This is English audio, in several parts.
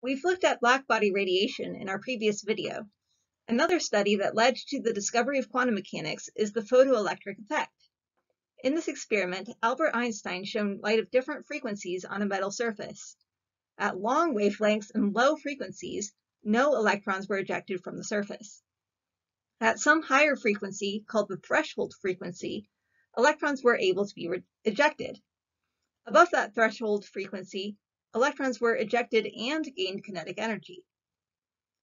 We've looked at blackbody radiation in our previous video. Another study that led to the discovery of quantum mechanics is the photoelectric effect. In this experiment, Albert Einstein shone light of different frequencies on a metal surface. At long wavelengths and low frequencies, no electrons were ejected from the surface. At some higher frequency, called the threshold frequency, electrons were able to be ejected. Above that threshold frequency, electrons were ejected and gained kinetic energy.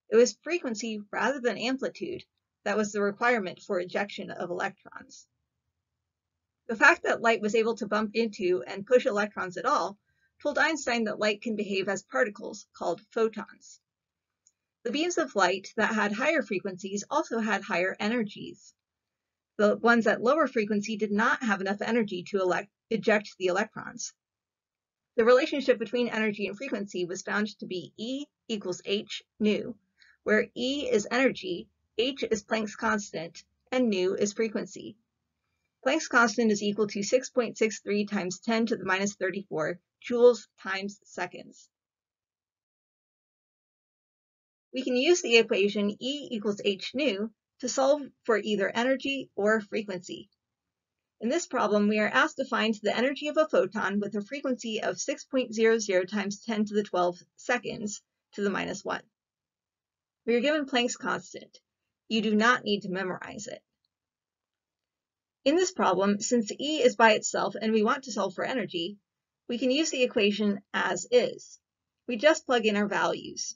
It was frequency rather than amplitude that was the requirement for ejection of electrons. The fact that light was able to bump into and push electrons at all told Einstein that light can behave as particles called photons. The beams of light that had higher frequencies also had higher energies. The ones at lower frequency did not have enough energy to eject the electrons. The relationship between energy and frequency was found to be E equals h nu, where E is energy, h is Planck's constant, and nu is frequency. Planck's constant is equal to 6.63 times 10 to the minus 34 joules times seconds. We can use the equation E equals h nu to solve for either energy or frequency. In this problem, we are asked to find the energy of a photon with a frequency of 6.00 times 10 to the 12 seconds to the minus 1. We are given Planck's constant. You do not need to memorize it. In this problem, since E is by itself and we want to solve for energy, we can use the equation as is. We just plug in our values.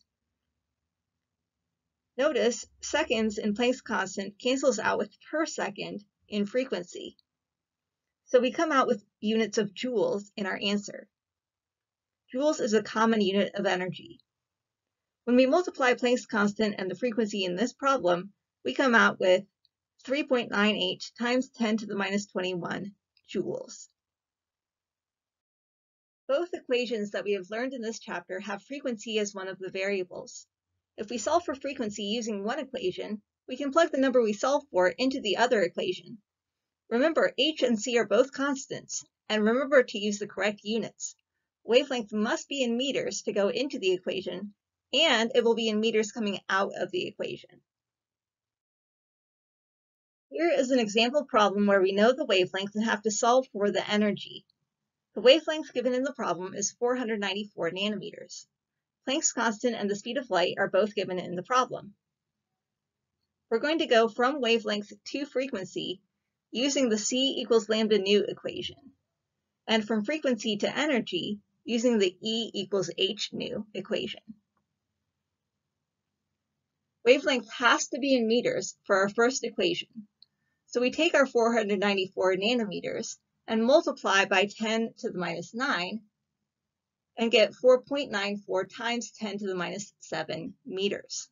Notice seconds in Planck's constant cancels out with per second in frequency. So we come out with units of joules in our answer. Joules is a common unit of energy. When we multiply Planck's constant and the frequency in this problem, we come out with 3.98 times 10 to the minus 21 joules. Both equations that we have learned in this chapter have frequency as one of the variables. If we solve for frequency using one equation, we can plug the number we solve for into the other equation. Remember, h and c are both constants, and remember to use the correct units. Wavelength must be in meters to go into the equation, and it will be in meters coming out of the equation. Here is an example problem where we know the wavelength and have to solve for the energy. The wavelength given in the problem is 494 nanometers. Planck's constant and the speed of light are both given in the problem. We're going to go from wavelength to frequency using the C equals lambda nu equation, and from frequency to energy using the E equals h nu equation. Wavelength has to be in meters for our first equation. So we take our 494 nanometers and multiply by 10 to the minus 9 and get 4.94 times 10 to the minus 7 meters.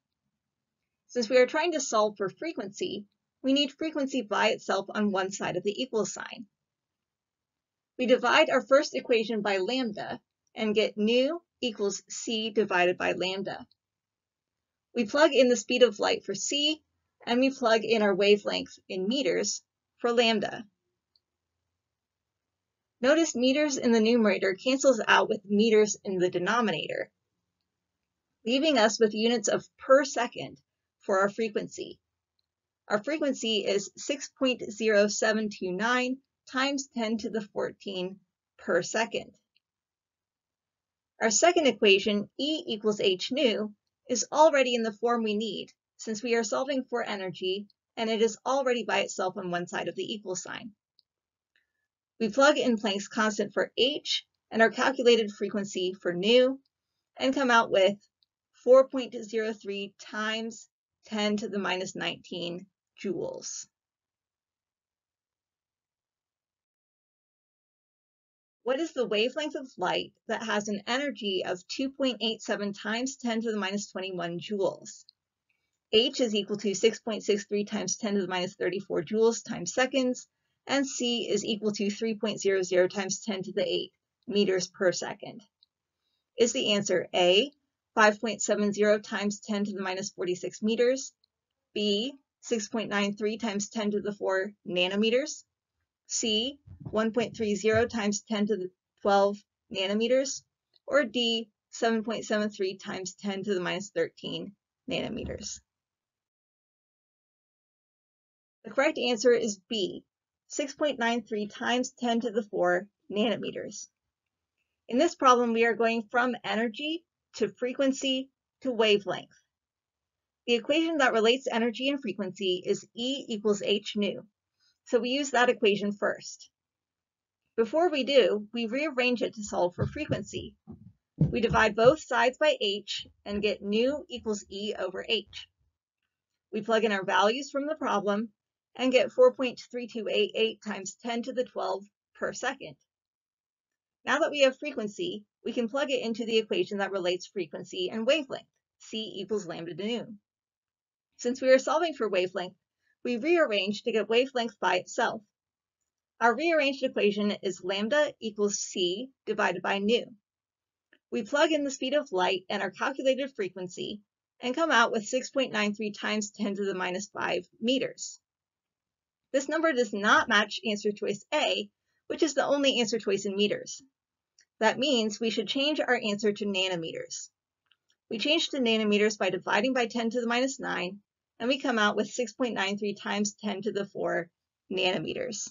Since we are trying to solve for frequency, we need frequency by itself on one side of the equal sign. We divide our first equation by lambda and get nu equals c divided by lambda. We plug in the speed of light for c, and we plug in our wavelength in meters for lambda. Notice meters in the numerator cancels out with meters in the denominator, leaving us with units of per second for our frequency. Our frequency is 6.0729 times 10 to the 14 per second. Our second equation, E equals h nu, is already in the form we need since we are solving for energy and it is already by itself on one side of the equal sign. We plug in Planck's constant for h and our calculated frequency for nu and come out with 4.03 times 10 to the minus 19 joules. What is the wavelength of light that has an energy of 2.87 times 10 to the minus 21 joules? H is equal to 6.63 times 10 to the minus 34 joules times seconds, and C is equal to 3.00 times 10 to the 8 meters per second. Is the answer A, 5.70 times 10 to the minus 46 meters, B, 6.93 times 10 to the 4 nanometers. C, 1.30 times 10 to the 12 nanometers. Or D, 7.73 times 10 to the minus 13 nanometers. The correct answer is B, 6.93 times 10 to the 4 nanometers. In this problem, we are going from energy to frequency to wavelength. The equation that relates energy and frequency is E equals h nu, so we use that equation first. Before we do, we rearrange it to solve for frequency. We divide both sides by h and get nu equals E over h. We plug in our values from the problem and get 4.3288 times 10 to the 12 per second. Now that we have frequency, we can plug it into the equation that relates frequency and wavelength, c equals lambda nu. Since we are solving for wavelength, we rearrange to get wavelength by itself. Our rearranged equation is lambda equals c divided by nu. We plug in the speed of light and our calculated frequency and come out with 6.93 times 10 to the minus 5 meters. This number does not match answer choice A, which is the only answer choice in meters. That means we should change our answer to nanometers. We change to nanometers by dividing by 10 to the minus 9, and we come out with 6.93 times 10 to the 4 nanometers.